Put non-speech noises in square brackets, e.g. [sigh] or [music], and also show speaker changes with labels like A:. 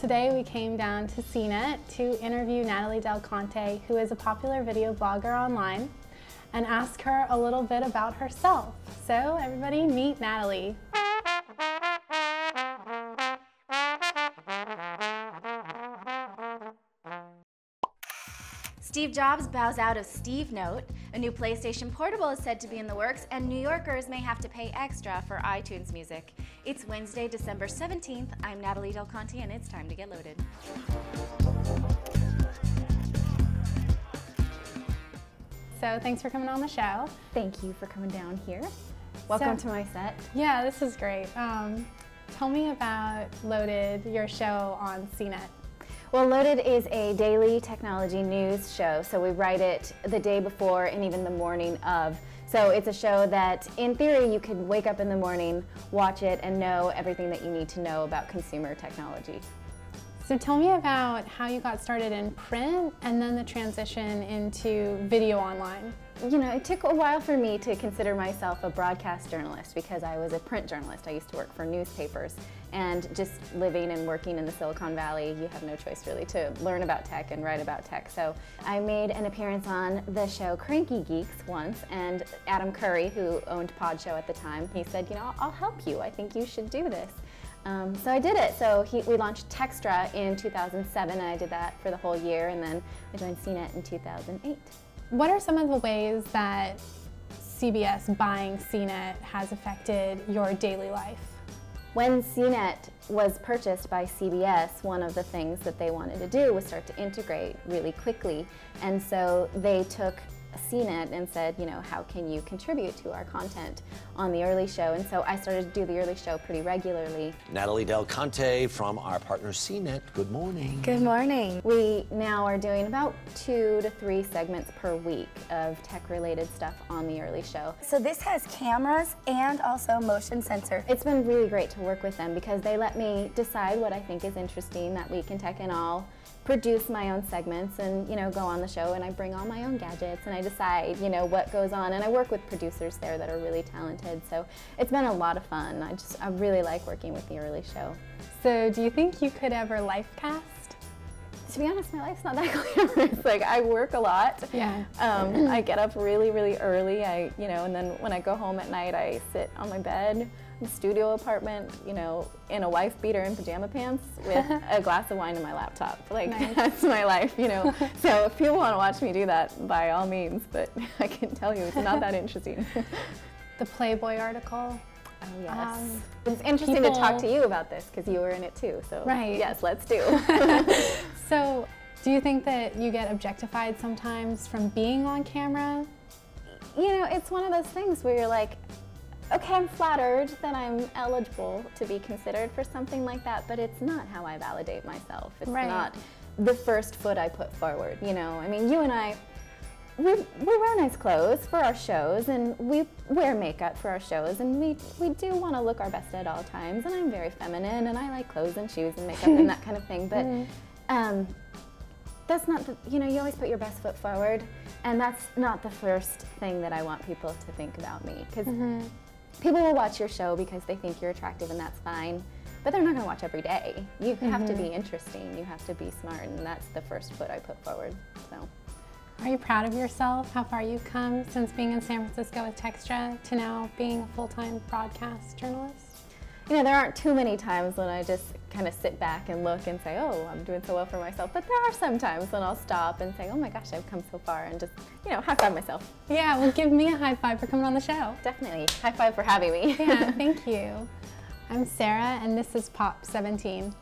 A: Today we came down to CNET to interview Natali Del Conte, who is a popular video blogger online, and ask her a little bit about herself. So everybody meet Natali.
B: Steve Jobs bows out of Stevenote. A new PlayStation Portable is said to be in the works, and New Yorkers may have to pay extra for iTunes Music. It's Wednesday, December 17th. I'm Natali Del Conte, and it's time to get loaded.
A: So thanks for coming on the show.
C: Thank you for coming down here. Welcome
A: So-
C: to my set.
A: Yeah, this is great. Um, tell me about Loaded, your show on CNET.
C: Well, Loaded is a daily technology news show, so we write it the day before and even the morning of. So it's a show that, in theory, you could wake up in the morning, watch it, and know everything that you need to know about consumer technology.
A: So tell me about how you got started in print and then the transition into video online.
C: You know, it took a while for me to consider myself a broadcast journalist because I was a print journalist. I used to work for newspapers. And just living and working in the Silicon Valley, you have no choice really to learn about tech and write about tech. So I made an appearance on the show Cranky Geeks once, and Adam Curry, who owned PodShow at the time, he said, you know, I'll help you. I think you should do this. Um, so I did it. So he, we launched Textra in 2007, and I did that for the whole year, and then I joined CNET in 2008.
A: What are some of the ways that CBS buying CNET has affected your daily life?
C: When CNET was purchased by CBS, one of the things that they wanted to do was start to integrate really quickly. And so they took CNET and said, you know, how can you contribute to our content on the early show? And so I started to do the early show pretty regularly.
D: Natali Del Conte from our partner CNET. Good morning.
C: Good morning. We now are doing about two to three segments per week of tech-related stuff on the early show.
E: So this has cameras and also motion sensor.
C: It's been really great to work with them because they let me decide what I think is interesting that week in tech and all produce my own segments and you know go on the show and I bring all my own gadgets and I decide you know what goes on. And I work with producers there that are really talented. So it's been a lot of fun. I just I really like working with the early show.
A: So do you think you could ever life cast?
C: To be honest my life's not that [laughs] glamorous like I work a lot
A: Yeah.
C: um, I get up really really early I you know and then when I go home at night I sit on my bed in studio apartment you know in a wife beater and pajama pants with [laughs] a glass of wine and my laptop like
A: Nice. [laughs]
C: that's my life you know so if people want to watch me do that by all means but I can tell you it's not that interesting
A: The Playboy article.
C: Oh yes
A: Um,
C: it's interesting to talk to you about this because you were in it too so
A: Right.
C: yes let's do [laughs] [laughs]
A: So do you think that you get objectified sometimes from being on camera?
C: you know, it's one of those things where you're like, okay, I'm flattered that I'm eligible to be considered for something like that, but it's not how I validate myself. It's
A: Right.
C: not the first foot I put forward, you know. I mean, you and I, we, we wear nice clothes for our shows and we wear makeup for our shows and we, we do want to look our best at all times and I'm very feminine and I like clothes and shoes and makeup and that kind of thing, but mm. um, that's not the, you know, you always put your best foot forward, and that's not the first thing that I want people to think about me. Because mm-hmm. people will watch your show because they think you're attractive, and that's fine, but they're not going to watch every day. You have to be mm-hmm. interesting, you have to be smart, and that's the first foot I put forward. So.
A: Are you proud of yourself? How far you've come since being in San Francisco with Textra to now being a full-time broadcast journalist?
C: You know, there aren't too many times when I just kind of sit back and look and say, oh, I'm doing so well for myself. But there are some times when I'll stop and say, oh my gosh, I've come so far, and just, you know, high five myself.
A: Yeah, well, give me a high five for coming on the show.
C: Definitely. High five for having me.
A: Yeah, [laughs] thank you. I'm Sarah, and this is Pop 17.